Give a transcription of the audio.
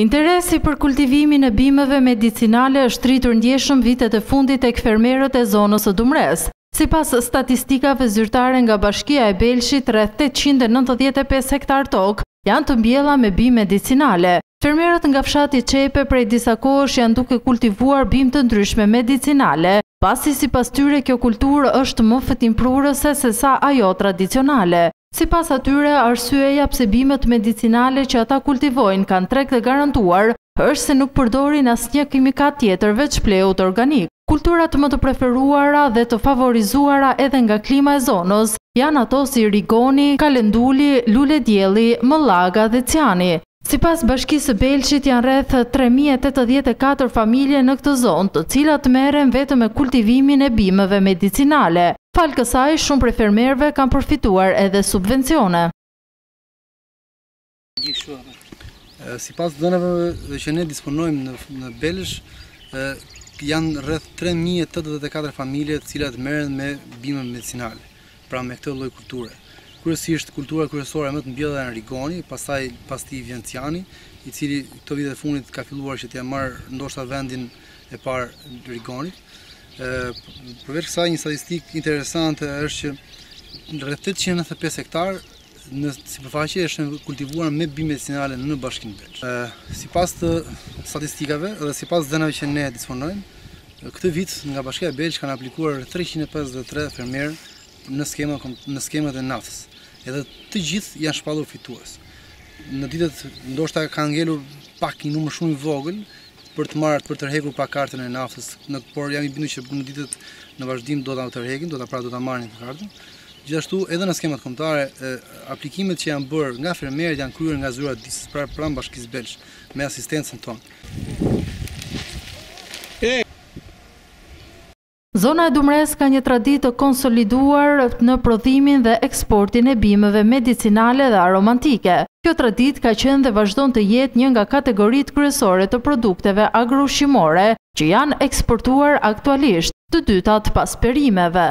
Interesi për kultivimin e bimëve medicinale është rritur ndjeshëm vitet e fundit tek fermerët e zonës së Dumresë. Sipas statistikave zyrtare nga Bashkia e Belshit, rreth tetëqind e nëntëdhjetë e pesë hektarë tokë janë të mbjella me bimë medicinale. Fermerët nga fshati Çepe prej disa kohësh janë duke kultivuar bimë të ndryshme medicinale, pasi sipas tyre kjo kulturë është më fitimprurëse se sa ajo tradicionale. Sipas atyre, arsyeja pse bimët medicinale që ata kultivojnë kanë treg të garantuar është se nuk përdorin asnjë kimikat tjetër veç plehut organik. Kulturat më të preferuara dhe të favorizuara edhe nga klima e zonës janë ato si rigoni, kalenduli, lule-dielli, mëllaga dhe ciani, Sipas Bashkisë së Belshit janë rreth tre mijë e tetëdhjetë e katër familje në këtë zonë të cilat merren vetëm me kultivimin e bimëve medicinale. Falë kësaj shumë prej fermerëve kanë përfituar edhe subvencione. Sipas dhënave që ne disponojmë në Belsh janë rreth tre mijë e tetëdhjetë e katër familje të cilat merren me bimët medicinale. Pra me këtë lloj kulture. Kryesisht kultura kryesore e më të mbjellë janë rigoni, pastaj pas tij vjen ciani, i cili këto vite të fundit ka filluar që t'ia marrë ndoshta vendin e parë rigonit. Ë përveç kësaj një statistikë interesante është që rreth 895 hektar Në sipërfaqe është kultivuar me bimë medicinale në bashkinë Belsh. Sipas të statistikave dhe sipas dhënave që ne disponojmë, këtë vit nga bashkia Belsh kanë aplikuar 353 fermerë në skema në skemat e naftës. Edhe të gjithë janë shpallur fitues. Në ditët ndoshta ka ngelur pak një numër shumë i vogël për të marrë për tërhequr pra kartën e naftës, në por jam i bindur që në ditët në vazhdim do ta tërheqin, do ta pra do ta marrin kartën. Gjithashtu, edhe në skemat kombëtare, aplikimet që janë bërë nga fermerët janë kryer nga zyra pra pranë bashkisë Belsh, me asistencën tonë. Zona e Dumresë ka një traditë të konsoliduar në prodhimin dhe eksportin e bimëve medicinale dhe aromatike. Kjo traditë ka qenë dhe vazhdon të jetë një nga kategoritë kryesore të produkteve agro-ushqimore që janë eksportuar aktualisht, të dytat pas perimeve.